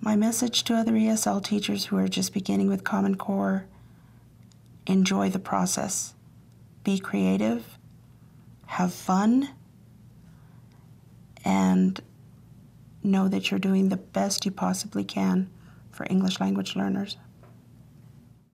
My message to other ESL teachers who are just beginning with Common Core. Enjoy the process, be creative, have fun, and know that you're doing the best you possibly can for English language learners.